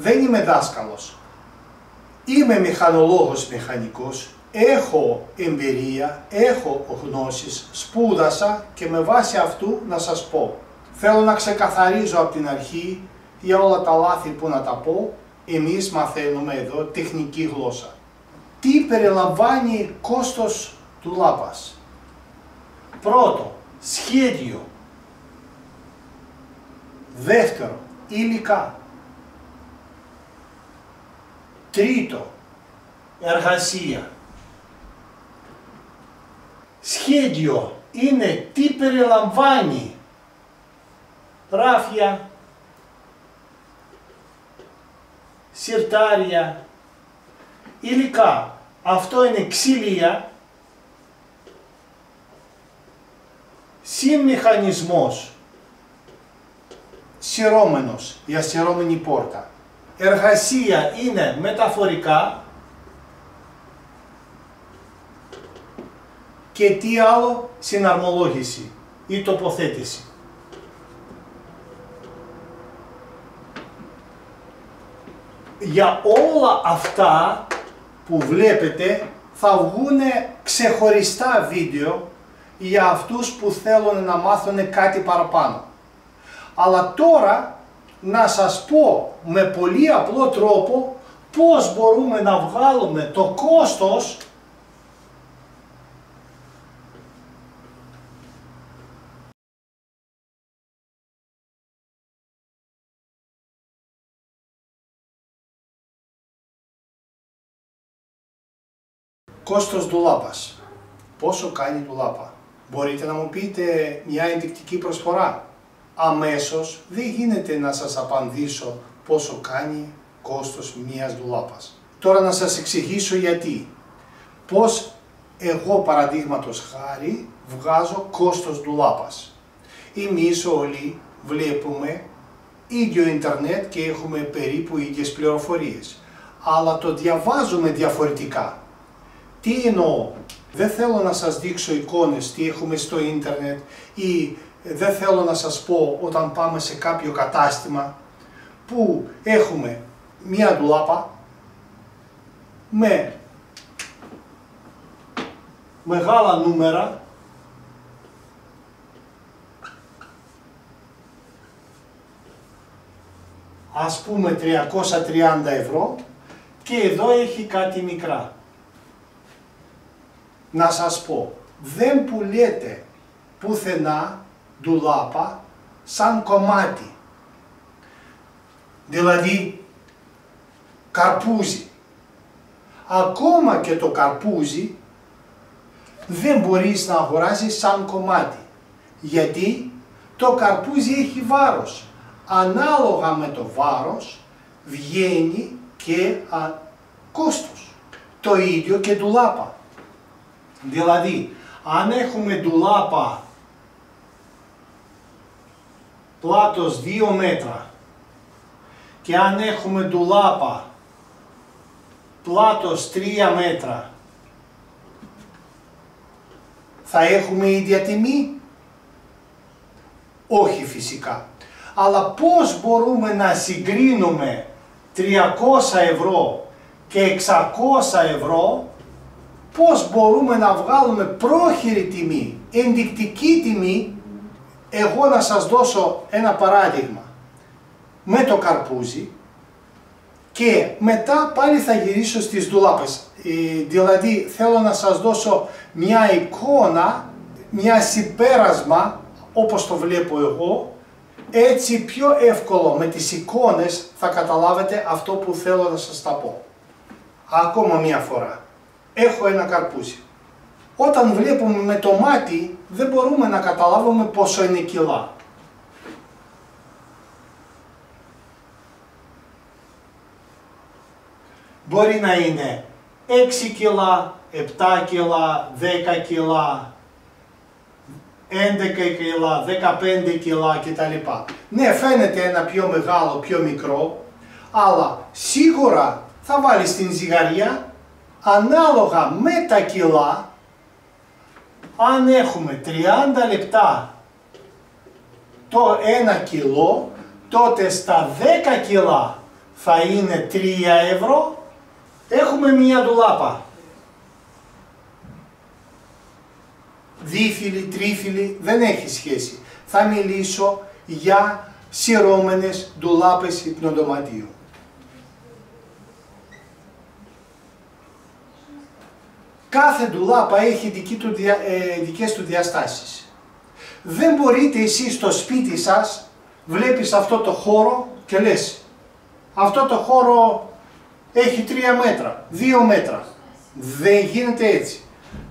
δεν είμαι δάσκαλος. Είμαι μηχανολόγος μηχανικός, έχω εμπειρία, έχω γνώσεις, σπούδασα και με βάση αυτού να σας πω. Θέλω να ξεκαθαρίζω από την αρχή για όλα τα λάθη που να τα πω, εμείς μαθαίνουμε εδώ τεχνική γλώσσα. Τι περιλαμβάνει κόστος του λάπας; Πρώτο, σχέδιο. Δεύτερο, υλικά. Τρίτο, εργασία. Σχέδιο είναι τι περιλαμβάνει. Ράφια, σιρτάρια, υλικά. Αυτό είναι ξύλια, συμμηχανισμός, σειρώμενος. Για σειρώμενη πόρτα. Εργασία είναι μεταφορικά και τι άλλο συναρμολόγηση ή τοποθέτηση. Για όλα αυτά που βλέπετε θα βγουν ξεχωριστά βίντεο για αυτούς που θέλουν να μάθουν κάτι παραπάνω. Αλλά τώρα να σας πω με πολύ απλό τρόπο πώς μπορούμε να βγάλουμε το κόστος Κόστος ντουλάπας. Πόσο κάνει ντουλάπα. Μπορείτε να μου πείτε μια ενδεικτική προσφορά. Αμέσως δεν γίνεται να σας απαντήσω πόσο κάνει κόστος μιας ντουλάπας. Τώρα να σας εξηγήσω γιατί. Πώς εγώ παραδείγματος χάρη βγάζω κόστος ντουλάπας. Εμείς όλοι βλέπουμε ίδιο ίντερνετ και έχουμε περίπου ίδιες πληροφορίες. Αλλά το διαβάζουμε διαφορετικά. Τι εννοώ; Δεν θέλω να σας δείξω εικόνες τι έχουμε στο ίντερνετ ή δεν θέλω να σας πω όταν πάμε σε κάποιο κατάστημα που έχουμε μία ντουλάπα με μεγάλα νούμερα. Ας πούμε 330 ευρώ και εδώ έχει κάτι μικρά. Να σας πω, δεν πουλιέται πουθενά ντουλάπα σαν κομμάτι. Δηλαδή καρπούζι. Ακόμα και το καρπούζι δεν μπορείς να αγοράσεις σαν κομμάτι. Γιατί το καρπούζι έχει βάρος. Ανάλογα με το βάρος βγαίνει και α, κόστος. Το ίδιο και ντουλάπα. Δηλαδή, αν έχουμε ντουλάπα πλάτος 2 μέτρα και αν έχουμε ντουλάπα πλάτος 3 μέτρα θα έχουμε ίδια τιμή; Όχι φυσικά. Αλλά πώς μπορούμε να συγκρίνουμε 300 ευρώ και 600 ευρώ; Πώς μπορούμε να βγάλουμε πρόχειρη τιμή, ενδεικτική τιμή, εγώ να σας δώσω ένα παράδειγμα με το καρπούζι και μετά πάλι θα γυρίσω στις ντουλάπες. Ε, δηλαδή θέλω να σας δώσω μια εικόνα, μια συμπέρασμα όπως το βλέπω εγώ, έτσι πιο εύκολο με τις εικόνες θα καταλάβετε αυτό που θέλω να σας τα πω. Ακόμα μια φορά έχω ένα καρπούζι. Όταν βλέπουμε με το μάτι δεν μπορούμε να καταλάβουμε πόσο είναι κιλά. Μπορεί να είναι 6 κιλά, 7 κιλά, 10 κιλά, 11 κιλά, 15 κιλά κτλ. Ναι, φαίνεται ένα πιο μεγάλο, πιο μικρό, αλλά σίγουρα θα βάλεις στην ζυγαριά ανάλογα με τα κιλά, αν έχουμε 30 λεπτά το 1 κιλό, τότε στα 10 κιλά θα είναι 3 ευρώ, έχουμε μία ντουλάπα. Δίφυλη, τρίφυλη, δεν έχει σχέση. Θα μιλήσω για σειρώμενες ντουλάπες υπνοδωματίου. Κάθε ντουλάπα έχει δική του, ε, δικές του διαστάσεις. Δεν μπορείτε εσείς στο σπίτι σας, βλέπεις αυτό το χώρο και λες αυτό το χώρο έχει τρία μέτρα, δύο μέτρα. Δεν γίνεται έτσι.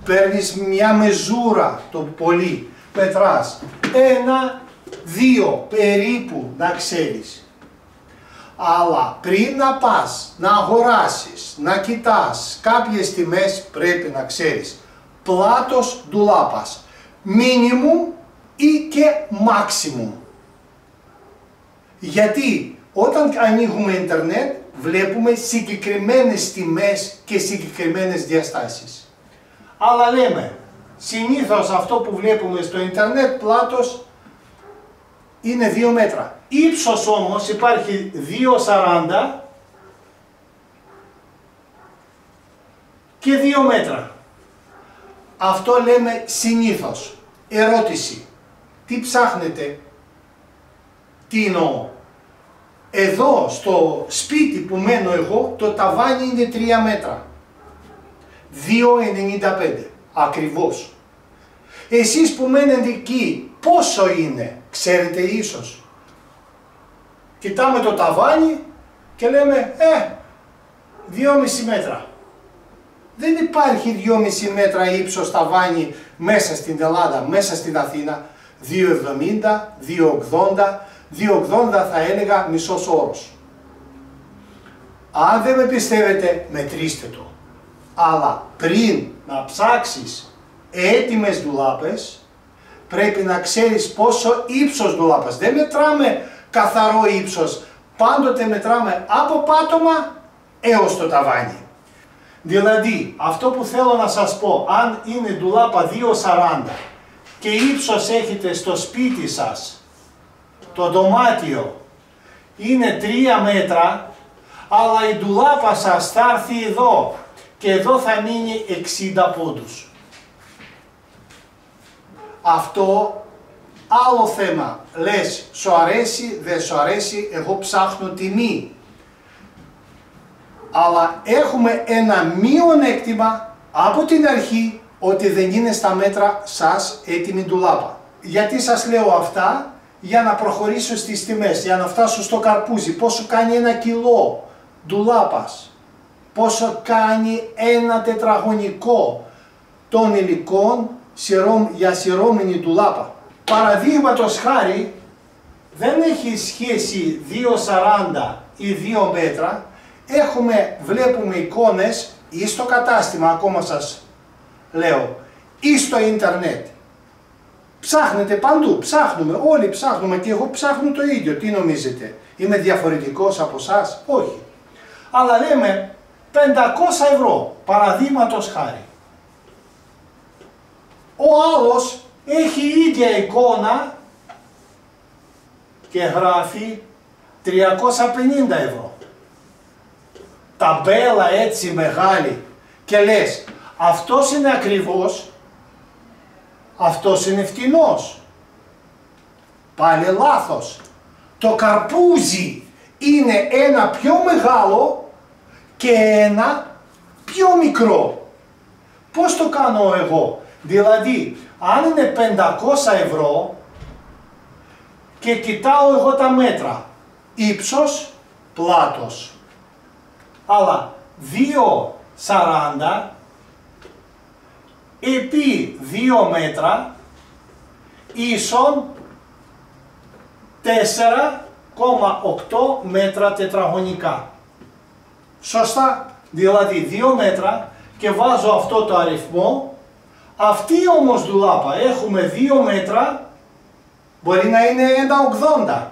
Παίρνεις μια μεζούρα το πολύ, πετράς ένα, δύο περίπου να ξέρεις. Αλλά πριν να πας, να αγοράσεις, να κοιτάς κάποιες τιμές πρέπει να ξέρεις. Πλάτος ντουλάπας, μίνιμουμ ή και μάξιμουμ. Γιατί όταν ανοίγουμε ίντερνετ βλέπουμε συγκεκριμένες τιμές και συγκεκριμένες διαστάσεις. Αλλά λέμε, συνήθως αυτό που βλέπουμε στο ίντερνετ πλάτος είναι 2 μέτρα. Ήψος όμως υπάρχει 2,40 και 2 μέτρα. Αυτό λέμε συνήθως. Ερώτηση. Τι ψάχνετε; Τι εννοώ; Εδώ στο σπίτι που μένω εγώ το ταβάνι είναι 3 μέτρα. 2,95 ακριβώς. Εσείς που μένετε εκεί πόσο είναι, ξέρετε ίσως. Κοιτάμε το ταβάνι και λέμε, ε, 2,5 μέτρα. Δεν υπάρχει 2,5 μέτρα ύψος ταβάνι μέσα στην Ελλάδα, μέσα στην Αθήνα. 2,70, 2,80, 2,80 θα έλεγα μισός όρος. Αν δεν με πιστεύετε, μετρήστε το. Αλλά πριν να ψάξεις έτοιμες ντουλάπες, πρέπει να ξέρεις πόσο ύψος ντουλάπας. Δεν μετράμε καθαρό ύψος. Πάντοτε μετράμε από πάτωμα έως το ταβάνι. Δηλαδή, αυτό που θέλω να σας πω, αν είναι ντουλάπα 2,40 και ύψος έχετε στο σπίτι σας το δωμάτιο είναι 3 μέτρα, αλλά η ντουλάπα σας θα έρθει εδώ και εδώ θα μείνει 60 πόντους. Αυτό άλλο θέμα. Λες, σου αρέσει, δεν σου αρέσει, εγώ ψάχνω τιμή. Αλλά έχουμε ένα μειονέκτημα από την αρχή ότι δεν είναι στα μέτρα σας έτοιμη ντουλάπα. Γιατί σας λέω αυτά, για να προχωρήσω στις τιμές, για να φτάσω στο καρπούζι, πόσο κάνει ένα κιλό ντουλάπας, πόσο κάνει ένα τετραγωνικό των υλικών για σειρώμενη ντουλάπα. Παραδείγματος χάρη, δεν έχει σχέση 2,40 ή 2 μέτρα, έχουμε, βλέπουμε εικόνες ή στο κατάστημα, ακόμα σας λέω, ή στο ίντερνετ Ψάχνετε παντού, ψάχνουμε, όλοι ψάχνουμε και εγώ ψάχνω το ίδιο. Τι νομίζετε, είμαι διαφορετικός από εσά, όχι. Αλλά λέμε 500 ευρώ, παραδείγματος χάρη. Ο άλλος έχει ίδια εικόνα και γράφει 350 ευρώ. Ταμπέλα έτσι μεγάλη και λες αυτός είναι ακριβώς αυτός είναι φτηνός. Πάλι λάθος. Το καρπούζι είναι ένα πιο μεγάλο και ένα πιο μικρό. Πώς το κάνω εγώ; Δηλαδή, αν είναι 500 ευρώ και κοιτάω εγώ τα μέτρα. Ήψος, πλάτος. Αλλά 2,40 επί 2 μέτρα ίσον 4,8 μέτρα τετραγωνικά. Σωστά, δηλαδή 2 μέτρα και βάζω αυτό το αριθμό. Αυτή όμως δουλάπα έχουμε 2 μέτρα, μπορεί να είναι ένα 80.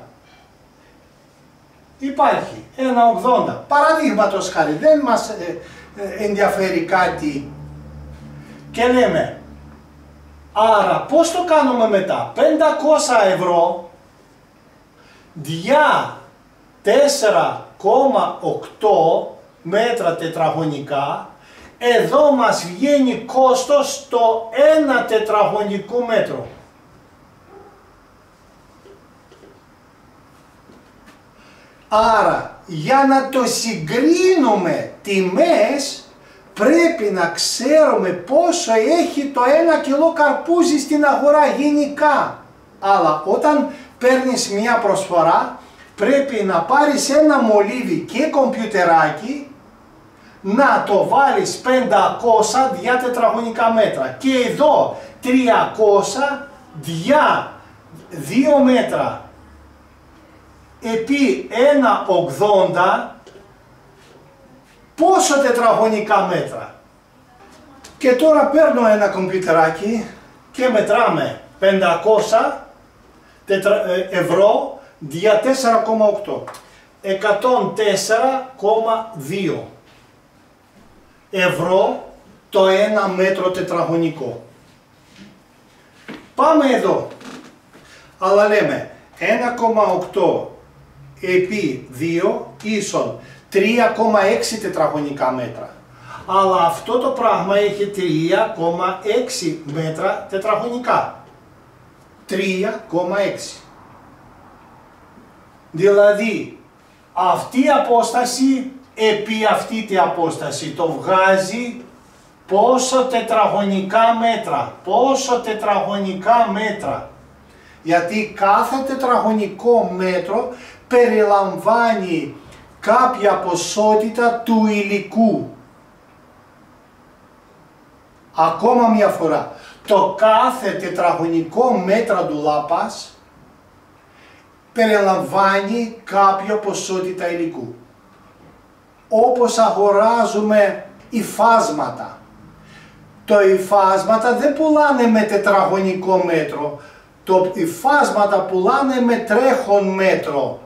Υπάρχει ένα 80. Παραδείγματος χάρη, δεν μας ε, ε, ενδιαφέρει κάτι και λέμε άρα πώς το κάνουμε μετά 500 ευρώ διά μέτρα τετραγωνικά, εδώ μας βγαίνει κόστος το 1 τετραγωνικού μέτρο. Άρα, για να το συγκρίνουμε τιμές, πρέπει να ξέρουμε πόσο έχει το ένα κιλό καρπούζι στην αγορά γενικά. Αλλά όταν παίρνεις μια προσφορά, πρέπει να πάρεις ένα μολύβι και κομπιουτεράκι, να το βάλεις 500 δια τετραγωνικά μέτρα. Και εδώ 300 δια 2 μέτρα επί 1,80 πόσο τετραγωνικά μέτρα. Και τώρα παίρνω ένα κομπιουτεράκι και μετράμε 500 ε, ευρώ δια 4,8. 104,2 ευρώ το 1 μέτρο τετραγωνικό. Πάμε εδώ. Αλλά λέμε 1,8 επί 2 ίσον 3,6 τετραγωνικά μέτρα. Αλλά αυτό το πράγμα έχει 3,6 μέτρα τετραγωνικά. 3,6. Δηλαδή αυτή η απόσταση επί αυτή τη απόσταση το βγάζει πόσο τετραγωνικά μέτρα, πόσο τετραγωνικά μέτρα. Γιατί κάθε τετραγωνικό μέτρο περιλαμβάνει κάποια ποσότητα του υλικού. Ακόμα μια φορά, το κάθε τετραγωνικό μέτρα του λάπας περιλαμβάνει κάποια ποσότητα υλικού. Όπως αγοράζουμε υφάσματα. Το υφάσματα δεν πουλάνε με τετραγωνικό μέτρο. Το υφάσματα πουλάνε με τρέχον μέτρο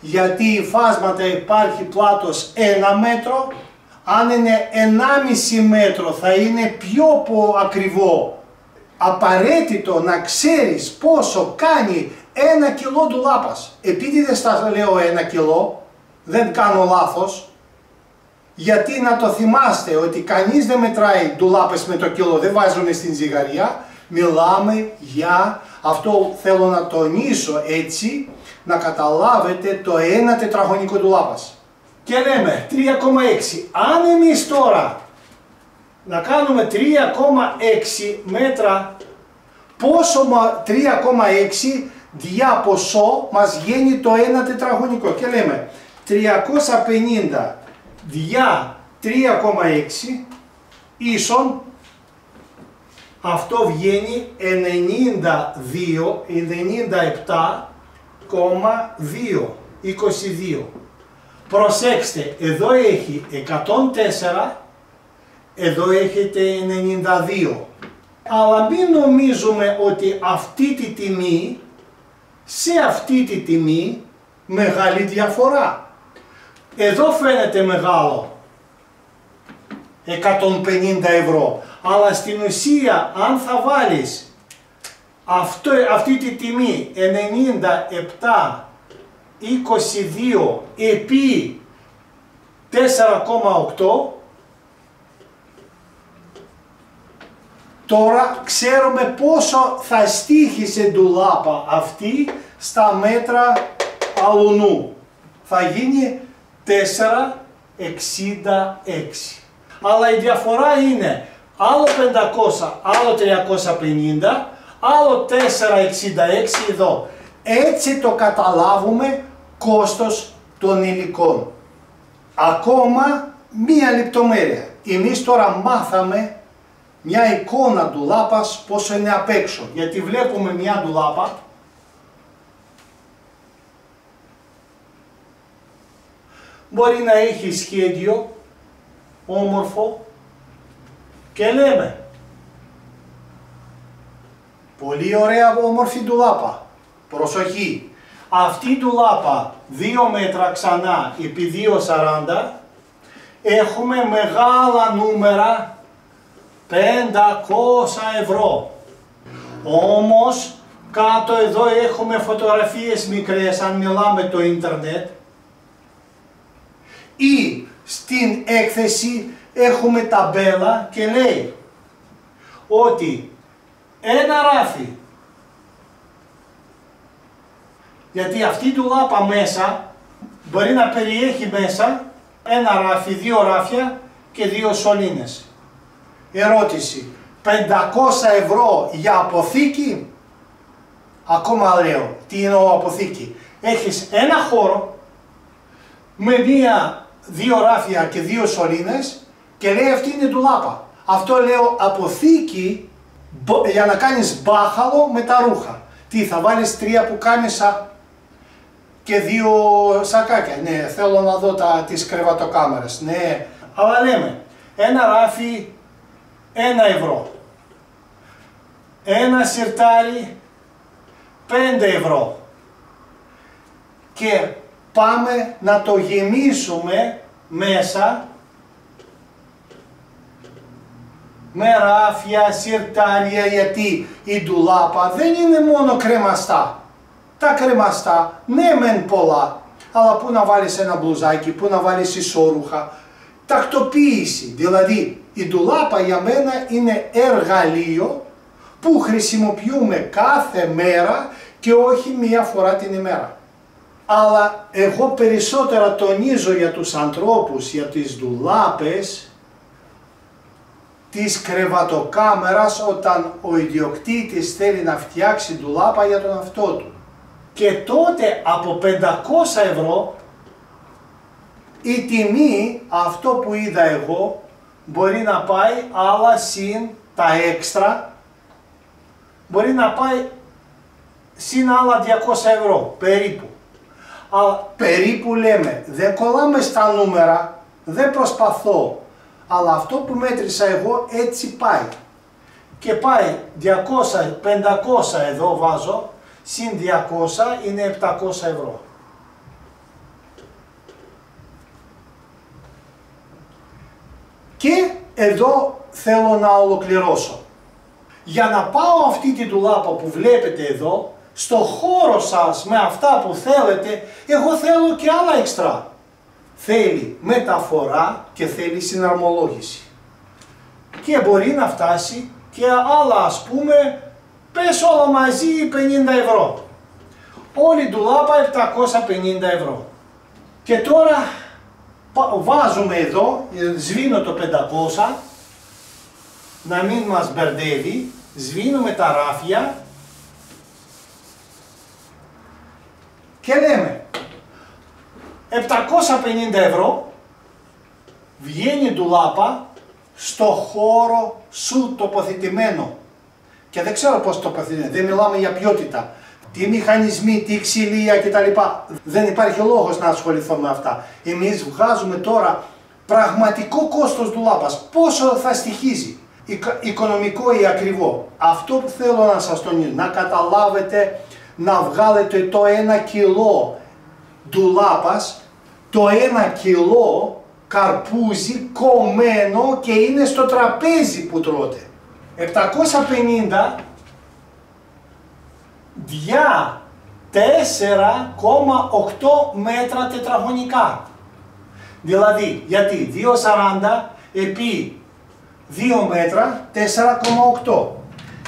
γιατί η φάσματα υπάρχει πλάτος 1 μέτρο, αν είναι 1,5 μέτρο θα είναι πιο ακριβό. Απαραίτητο να ξέρεις πόσο κάνει ένα κιλό του λάπας. Επειδή δεν στα λέω ένα κιλό, δεν κάνω λάθος, γιατί να το θυμάστε ότι κανείς δεν μετράει ντουλάπες με το κιλό, δεν βάζουμε στην ζυγαριά, μιλάμε για, αυτό θέλω να τονίσω έτσι, να καταλάβετε το ένα τετραγωνικό του λάπας. Και λέμε 3,6. Αν εμείς τώρα να κάνουμε 3,6 μέτρα, πόσο 3,6 διά ποσό μας γίνει το ένα τετραγωνικό. Και λέμε 350 διά 3,6 ίσον αυτό βγαίνει 92, 97 2, 22. Προσέξτε, εδώ έχει 104, εδώ έχετε 92. Αλλά μην νομίζουμε ότι αυτή τη τιμή, σε αυτή τη τιμή, μεγάλη διαφορά. Εδώ φαίνεται μεγάλο, 150 ευρώ. Αλλά στην ουσία, αν θα βάλεις αυτό, αυτή τη τιμή 97 22 επί 4,8 Τώρα ξέρουμε πόσο θα στήχησε ντουλάπα αυτή στα μέτρα αλουνού. Θα γίνει 4,66. Αλλά η διαφορά είναι άλλο 500, άλλο 350 άλλο 4,66 εδώ. Έτσι το καταλάβουμε κόστος των υλικών. Ακόμα μία λεπτομέρεια. Εμείς τώρα μάθαμε μια εικόνα του λάπας πόσο είναι απ' έξω. Γιατί βλέπουμε μια ντουλάπα μπορεί να έχει σχέδιο όμορφο και λέμε Πολύ ωραία όμορφη ντουλάπα. Προσοχή. Αυτή η ντουλάπα 2 μέτρα ξανά επί 2,40 έχουμε μεγάλα νούμερα 500 ευρώ. Όμως κάτω εδώ έχουμε φωτογραφίες μικρές αν μιλάμε το ίντερνετ Ή στην έκθεση έχουμε ταμπέλα και λέει ότι ένα ράφι γιατί αυτή του λάπα μέσα μπορεί να περιέχει μέσα ένα ράφι, δύο ράφια και δύο σωλήνες. Ερώτηση. 500 ευρώ για αποθήκη; Ακόμα λέω. Τι είναι ο αποθήκη. Έχεις ένα χώρο με μία, δύο ράφια και δύο σωλήνες και λέει αυτή είναι ντουλάπα. Αυτό λέω αποθήκη για να κάνεις μπάχαλο με τα ρούχα. Τι θα βάλεις τρία που κάνεις και δύο σακάκια. Ναι, θέλω να δω τα, τις κρεβατοκάμερες. Ναι, αλλά λέμε, ένα ράφι, ένα ευρώ. Ένα σιρτάρι, πέντε ευρώ. Και πάμε να το γεμίσουμε μέσα με ράφια, σιρτάρια, γιατί η ντουλάπα δεν είναι μόνο κρεμαστά. Τα κρεμαστά, ναι μεν πολλά, αλλά πού να βάλεις ένα μπλουζάκι, πού να βάλεις ισόρουχα. Τακτοποίηση, δηλαδή η ντουλάπα για μένα είναι εργαλείο που χρησιμοποιούμε κάθε μέρα και όχι μία φορά την ημέρα. Αλλά εγώ περισσότερα τονίζω για τους ανθρώπους, για τις ντουλάπες, της κρεβατοκάμερας όταν ο ιδιοκτήτης θέλει να φτιάξει ντουλάπα για τον αυτό του και τότε από 500 ευρώ η τιμή, αυτό που είδα εγώ, μπορεί να πάει άλλα συν τα έξτρα, μπορεί να πάει συν άλλα 200 ευρώ, περίπου. Αλλά περίπου λέμε, δεν κολλάμε στα νούμερα, δεν προσπαθώ, αλλά αυτό που μέτρησα εγώ έτσι πάει. Και πάει 200, 500 εδώ βάζω, συν 200 είναι 700 ευρώ. Και εδώ θέλω να ολοκληρώσω. Για να πάω αυτή τη ντουλάπα που βλέπετε εδώ, στο χώρο σας με αυτά που θέλετε, εγώ θέλω και άλλα εξτρά. Θέλει μεταφορά και θέλει συναρμολόγηση. Και μπορεί να φτάσει και άλλα ας πούμε Πες όλα μαζί 50 ευρώ. Όλη ντουλάπα 750 ευρώ. Και τώρα βάζουμε εδώ, σβήνω το 500, να μην μας μπερδεύει, σβήνουμε τα ράφια και λέμε 750 ευρώ βγαίνει ντουλάπα στο χώρο σου τοποθετημένο και δεν ξέρω πώς το παθαίνουν, δεν μιλάμε για ποιότητα. Τι μηχανισμοί, τι ξυλία κτλ. Δεν υπάρχει λόγος να ασχοληθώ με αυτά. Εμείς βγάζουμε τώρα πραγματικό κόστος του λάπας. Πόσο θα στοιχίζει, οικονομικό ή ακριβό. Αυτό που θέλω να σας τονίσω, να καταλάβετε, να βγάλετε το ένα κιλό ντουλάπας, το ένα κιλό καρπούζι κομμένο και είναι στο τραπέζι που τρώτε. 750 διά 4,8 μέτρα τετραγωνικά. Δηλαδή, γιατί 2,40 επί 2 μέτρα 4,8.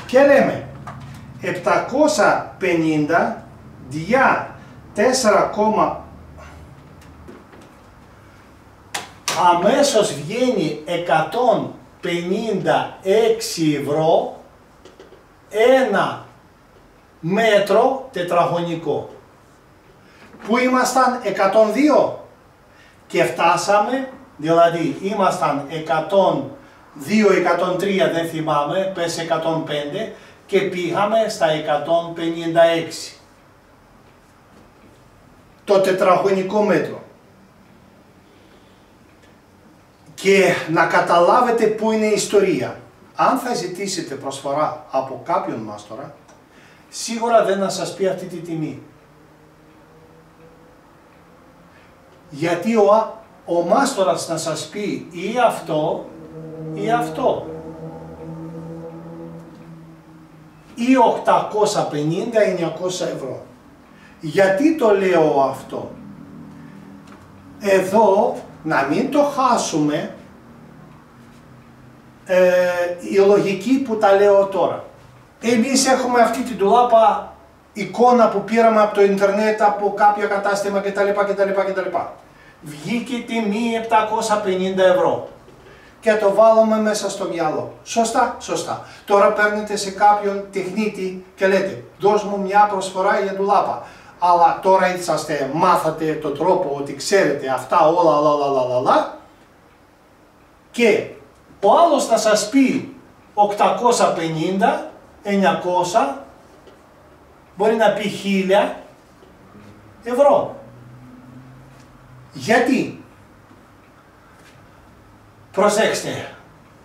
Και λέμε 750 διά 4, αμέσως βγαίνει 100 56 ευρώ ένα μέτρο τετραγωνικό. Πού ήμασταν 102 και φτάσαμε, δηλαδή ήμασταν 102-103 δεν θυμάμαι, πες 105 και πήγαμε στα 156. Το τετραγωνικό μέτρο. και να καταλάβετε πού είναι η ιστορία. Αν θα ζητήσετε προσφορά από κάποιον μάστορα, σίγουρα δεν θα σας πει αυτή τη τιμή. Γιατί ο, ο μάστορας να σας πει ή αυτό ή αυτό. Ή 850 ή 900 ευρώ. Γιατί το λέω αυτό; Εδώ να μην το χάσουμε ε, η λογική που τα λέω τώρα. Εμείς έχουμε αυτή την τουλάπα εικόνα που πήραμε από το ίντερνετ, από κάποια κατάστημα κτλ. κτλ, κτλ. Βγήκε τιμή 750 ευρώ και το βάλουμε μέσα στο μυαλό. Σωστά, σωστά. Τώρα παίρνετε σε κάποιον τεχνίτη και λέτε δώσ' μου μια προσφορά για τουλάπα. Αλλά τώρα είσαστε, μάθατε τον τρόπο ότι ξέρετε αυτά όλα, όλα, όλα, όλα, όλα και ο άλλος θα σας πει 850, 900, μπορεί να πει 1000 ευρώ. Γιατί; Προσέξτε,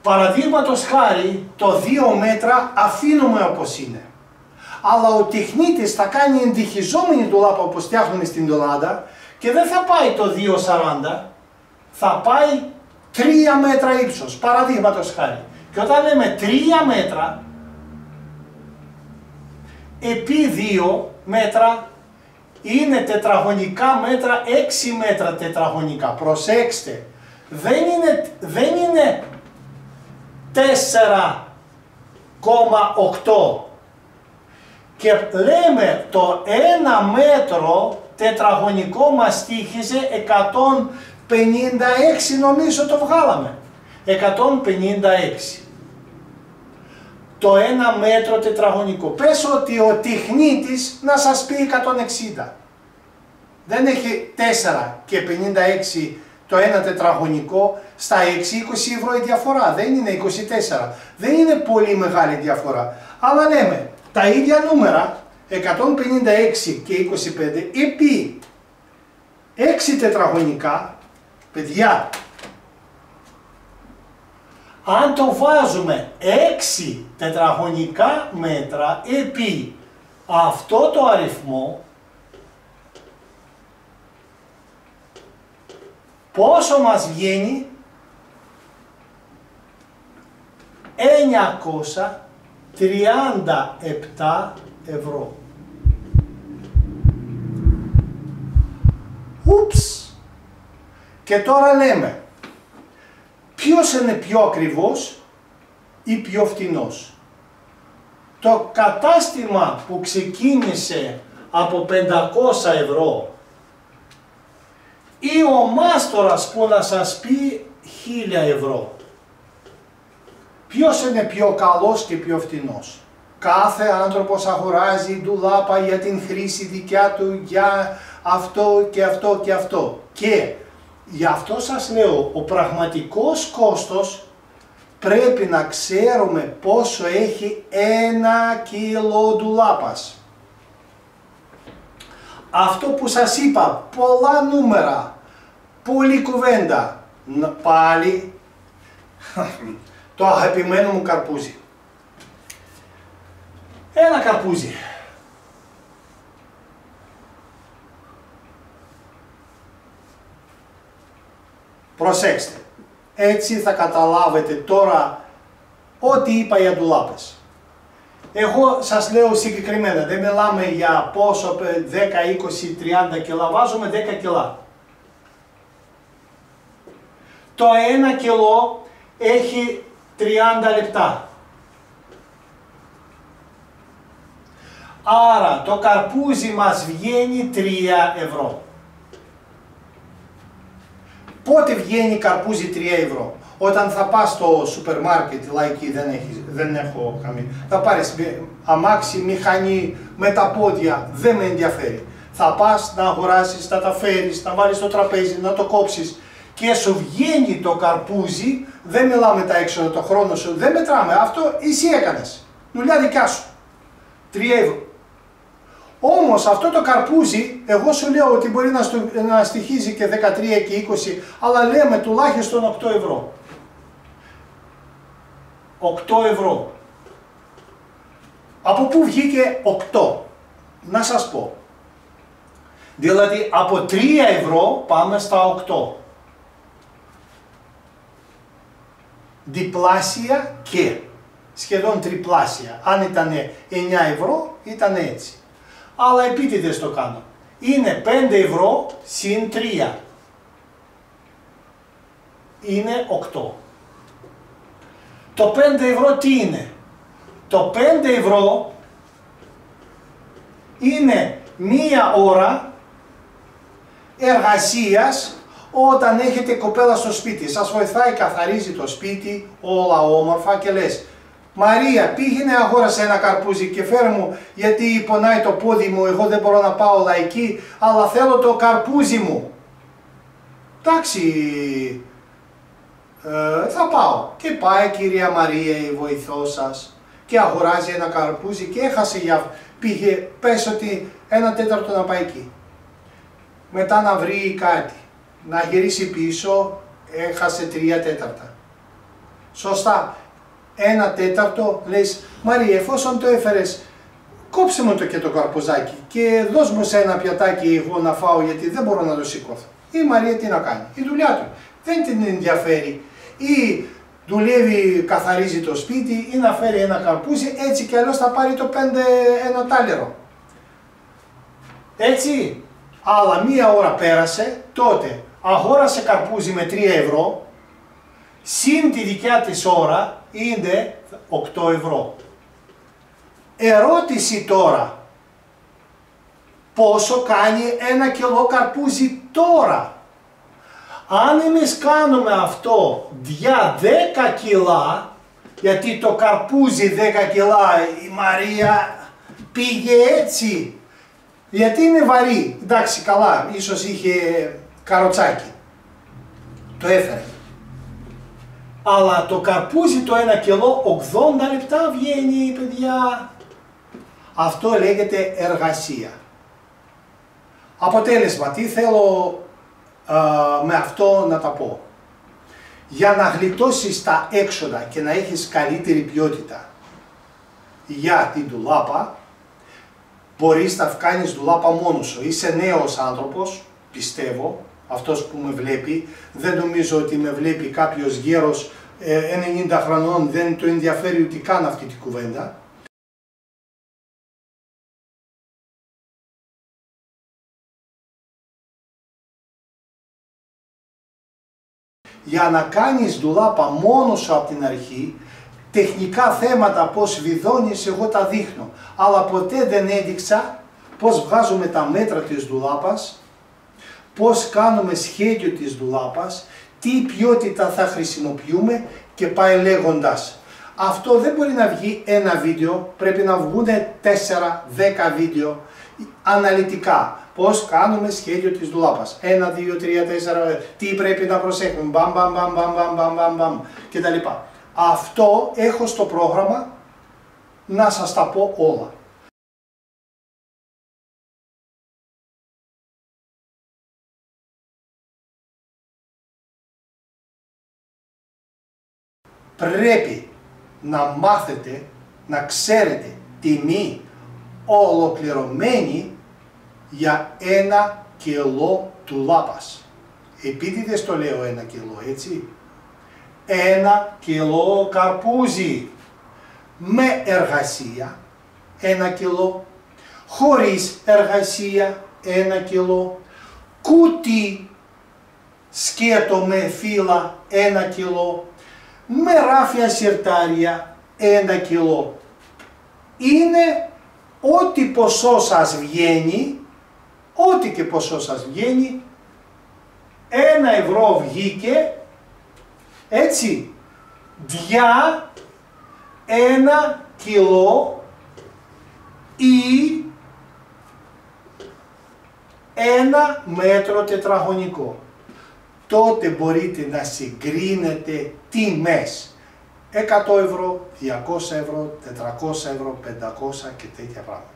παραδείγματος χάρη το 2 μέτρα αφήνουμε όπως είναι. Αλλά ο τεχνίτης θα κάνει εντυχιζόμενη τουλάπα όπως φτιάχνουμε στην τολάντα και δεν θα πάει το 2,40, θα πάει 3 μέτρα ύψος, παραδείγματος χάρη. Και όταν λέμε 3 μέτρα, επί 2 μέτρα είναι τετραγωνικά μέτρα, 6 μέτρα τετραγωνικά. Προσέξτε, δεν είναι, δεν είναι 4,8 και λέμε το 1 μέτρο τετραγωνικό μας στήχιζε 156 νομίζω το βγάλαμε. 156 το 1 μέτρο τετραγωνικό. Πες ότι ο τεχνίτης να σας πει 160. Δεν έχει 4 και 56 το 1 τετραγωνικό, στα 6 20 ευρώ η διαφορά, δεν είναι 24. Δεν είναι πολύ μεγάλη διαφορά. Αλλά λέμε, τα ίδια νούμερα, 156 και 25, επί 6 τετραγωνικά, παιδιά, αν το βάζουμε 6 τετραγωνικά μέτρα επί αυτό το αριθμό, πόσο μας βγαίνει; 937 ευρώ. Ούψ! Και τώρα λέμε, ποιος είναι πιο ακριβώς ή πιο φτηνός; Το κατάστημα που ξεκίνησε από 500 ευρώ ή ο μάστορας που να σας πει 1000 ευρώ. Ποιος είναι πιο καλός και πιο φτηνός; Κάθε άνθρωπος αγοράζει ντουλάπα για την χρήση δικιά του για αυτό και αυτό και αυτό. Και Γι' αυτό σας λέω, ο πραγματικός κόστος πρέπει να ξέρουμε πόσο έχει ένα κιλό ντουλάπας. Αυτό που σας είπα, πολλά νούμερα, πολλή κουβέντα, πάλι το αγαπημένο μου καρπούζι. Ένα καρπούζι. Προσέξτε, έτσι θα καταλάβετε τώρα ό,τι είπα για ντουλάπες. Εγώ σας λέω συγκεκριμένα, δεν μιλάμε για πόσο 10, 20, 30 κιλά, βάζουμε 10 κιλά. Το 1 κιλό έχει 30 λεπτά. Άρα το καρπούζι μας βγαίνει 3 ευρώ. Πότε βγαίνει καρπούζι 3 ευρώ; Όταν θα πας στο σούπερ μάρκετ, λαϊκή δεν, έχεις, δεν έχω καμία. Θα πάρεις αμάξι, μηχανή, με τα πόδια, δεν με ενδιαφέρει. Θα πας να αγοράσεις, να τα φέρεις, να βάλεις στο τραπέζι, να το κόψεις και σου βγαίνει το καρπούζι, δεν μιλάμε τα έξοδα, το χρόνο σου, δεν μετράμε. Αυτό εσύ έκανες. Δουλειά δικιά σου. 3 ευρώ. Όμως αυτό το καρπούζι, εγώ σου λέω ότι μπορεί να, στο, να στοιχίζει και 13 και 20, αλλά λέμε τουλάχιστον 8 ευρώ. 8 ευρώ. Από πού βγήκε 8. Να σας πω. Δηλαδή από 3 ευρώ πάμε στα 8. Διπλάσια και σχεδόν τριπλάσια. Αν ήταν 9 ευρώ ήταν έτσι αλλά επίτηδες το κάνω. Είναι 5 ευρώ συν 3. είναι 8. Το 5 ευρώ τι είναι; Το 5 ευρώ είναι μία ώρα εργασίας όταν έχετε κοπέλα στο σπίτι. Σας βοηθάει, καθαρίζει το σπίτι, όλα όμορφα και λες Μαρία πήγαινε αγόρασε ένα καρπούζι και φέρε μου γιατί πονάει το πόδι μου, εγώ δεν μπορώ να πάω λαϊκή αλλά θέλω το καρπούζι μου. Εντάξει, ε, θα πάω. Και πάει κυρία Μαρία η βοηθό σας και αγοράζει ένα καρπούζι και έχασε για πήγε, πες ότι ένα τέταρτο να πάει εκεί. Μετά να βρει κάτι, να γυρίσει πίσω, έχασε τρία τέταρτα. Σωστά, ένα τέταρτο λες Μαρία εφόσον το έφερες κόψε μου το και το καρποζάκι και δώσ' μου σε ένα πιατάκι εγώ να φάω γιατί δεν μπορώ να το σηκώθω. Η Μαρία τι να κάνει, η δουλειά του. Δεν την ενδιαφέρει ή δουλεύει, καθαρίζει το σπίτι ή να φέρει ένα καρπούζι, έτσι κι αλλιώς θα πάρει το 5 ένα τάλερο. Έτσι, αλλά μία ώρα πέρασε, τότε αγόρασε καρπούζι με 3 ευρώ, συν τη δικιά της ώρα είναι 8 ευρώ. Ερώτηση τώρα, πόσο κάνει ένα κιλό καρπούζι τώρα; Αν εμείς κάνουμε αυτό για 10 κιλά, γιατί το καρπούζι 10 κιλά η Μαρία πήγε έτσι, γιατί είναι βαρύ, εντάξει καλά, ίσως είχε καροτσάκι, το έφερε. Αλλά το καρπούζι το 1 κιλό 80 λεπτά βγαίνει παιδιά. Αυτό λέγεται εργασία. Αποτέλεσμα, τι θέλω με αυτό να τα πω. Για να γλιτώσεις τα έξοδα και να έχεις καλύτερη ποιότητα για την ντουλάπα, μπορείς να κάνεις ντουλάπα μόνος σου. Είσαι νέος άνθρωπος, πιστεύω, αυτός που με βλέπει. Δεν νομίζω ότι με βλέπει κάποιος γέρος 90 ε, χρονών, δεν το ενδιαφέρει ούτε καν αυτή τη κουβέντα. για να κάνεις ντουλάπα μόνος σου από την αρχή, τεχνικά θέματα πώς βιδώνεις εγώ τα δείχνω. Αλλά ποτέ δεν έδειξα πώς βγάζουμε τα μέτρα της ντουλάπας, πώς κάνουμε σχέδιο της ντουλάπας, τι ποιότητα θα χρησιμοποιούμε και πάει λέγοντας. Αυτό δεν μπορεί να βγει ένα βίντεο, πρέπει να βγουν 4-10 βίντεο αναλυτικά πώς κάνουμε σχέδιο της ντουλάπας. 1, 2, 3, 4, τι πρέπει να προσέχουμε, μπαμ, μπαμ, μπαμ, μπαμ, μπαμ, μπαμ, μπαμ, μπαμ κτλ. Αυτό έχω στο πρόγραμμα να σας τα πω όλα. Πρέπει να μάθετε, να ξέρετε τιμή ολοκληρωμένη για ένα κιλό του λάπας. Επίτηδες το λέω ένα κιλό, έτσι. Ένα κιλό καρπούζι με εργασία, ένα κιλό. Χωρίς εργασία, ένα κιλό. Κούτι σκέτο με φύλλα, ένα κιλό. Με ράφια σιρτάρια, ένα κιλό. Είναι ό,τι ποσό σας βγαίνει ό,τι και ποσό σας βγαίνει, ένα ευρώ βγήκε, έτσι, διά ένα κιλό ή ένα μέτρο τετραγωνικό. Τότε μπορείτε να συγκρίνετε τιμές. 100 ευρώ, 200 ευρώ, 400 ευρώ, 500 και τέτοια πράγματα.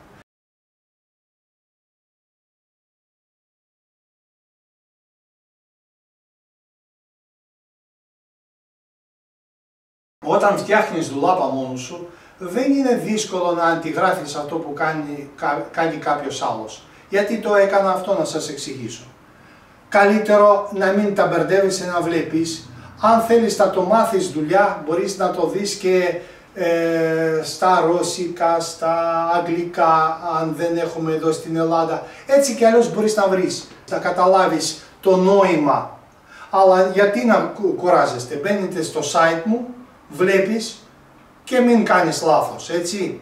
Όταν φτιάχνεις δουλάπα μόνος σου, δεν είναι δύσκολο να αντιγράφεις αυτό που κάνει, κάνει κάποιος άλλος. Γιατί το έκανα αυτό να σας εξηγήσω. Καλύτερο να μην τα μπερδεύεις να βλέπεις. Αν θέλεις να το μάθεις δουλειά, μπορείς να το δεις και ε, στα ρώσικα, στα αγγλικά, αν δεν έχουμε εδώ στην Ελλάδα. Έτσι κι αλλιώς μπορείς να βρεις, να καταλάβεις το νόημα. Αλλά γιατί να κουράζεστε, μπαίνετε στο site μου, βλέπεις και μην κάνεις λάθος, έτσι.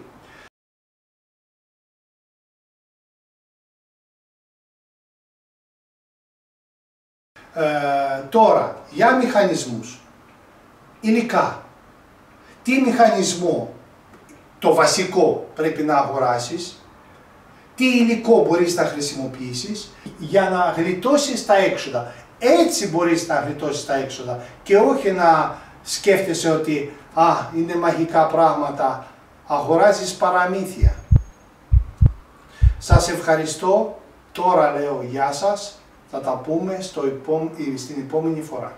Ε, τώρα, για μηχανισμούς, υλικά. Τι μηχανισμό, το βασικό πρέπει να αγοράσεις, τι υλικό μπορείς να χρησιμοποιήσεις για να γλιτώσεις τα έξοδα; Έτσι μπορείς να γλιτώσεις τα έξοδα και όχι να σκέφτεσαι ότι α, είναι μαγικά πράγματα, αγοράζεις παραμύθια. Σας ευχαριστώ, τώρα λέω γεια σας, θα τα πούμε στο στην επόμενη φορά.